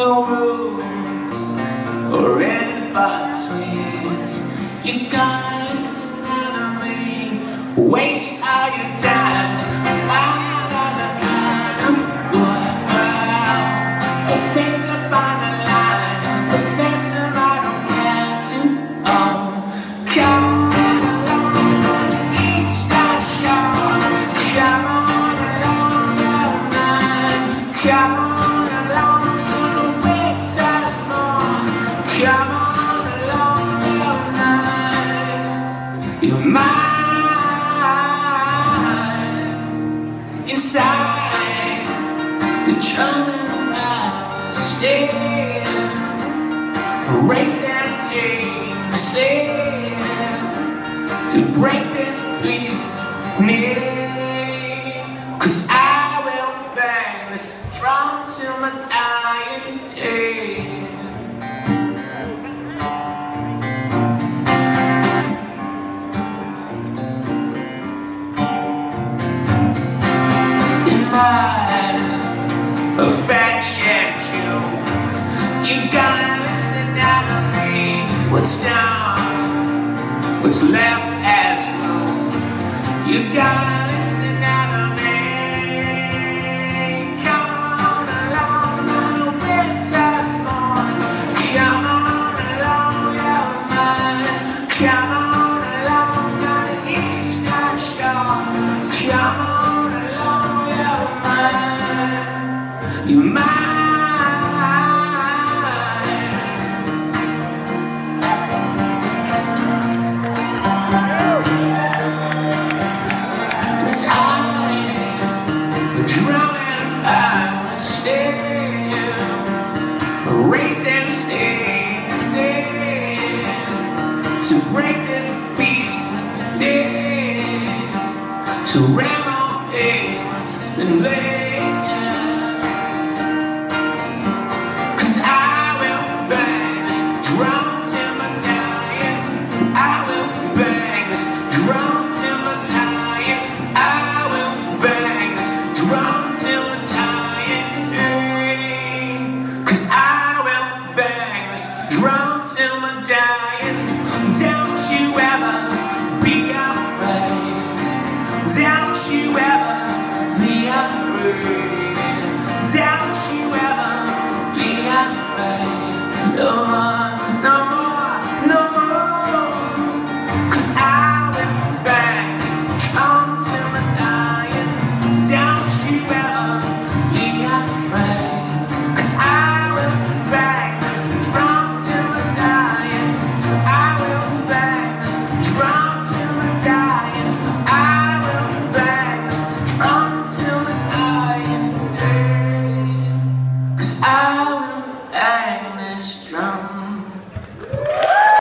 no rules or in betweens. You gotta listen to me. Waste. Inside and to break this beast near cause I will bang this drum till my dying day You gotta listen out to me. What's down, what's left as you. You gotta listen out to me. Come on along on a winter's morn. Come on along, your mind. Come on along on the eastern shore. Come on along, your mind. You mind break this beast day To ram on what's been laid